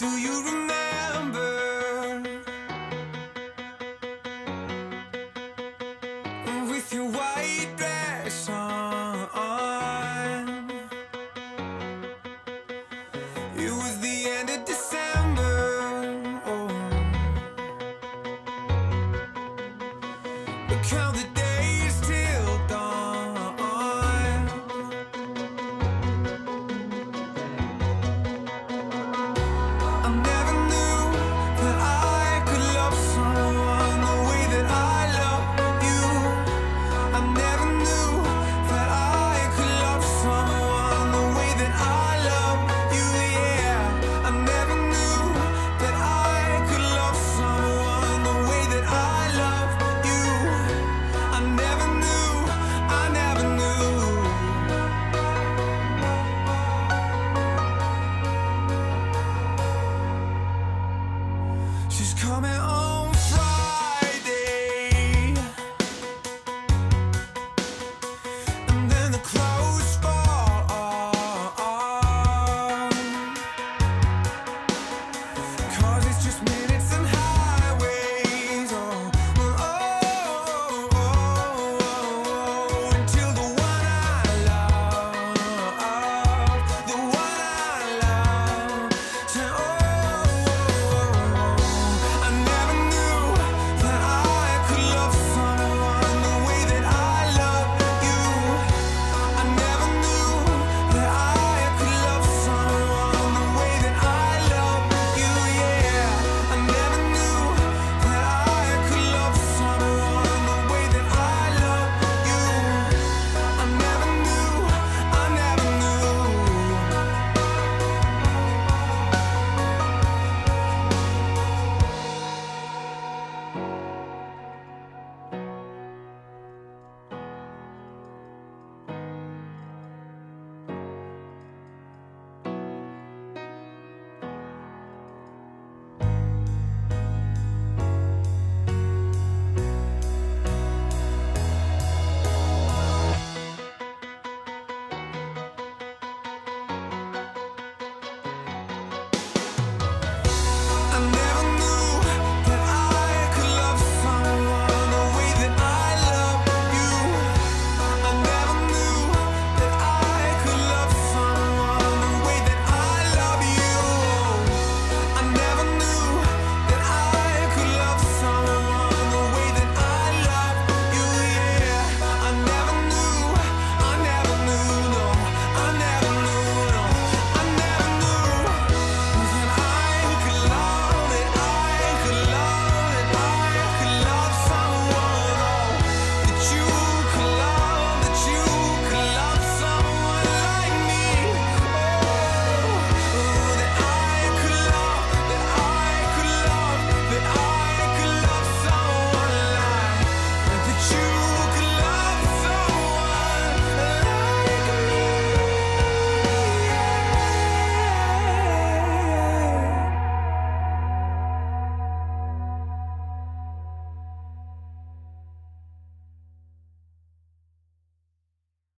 Do you remember? With your white dress on, it was the end of December. Oh. Count the coming on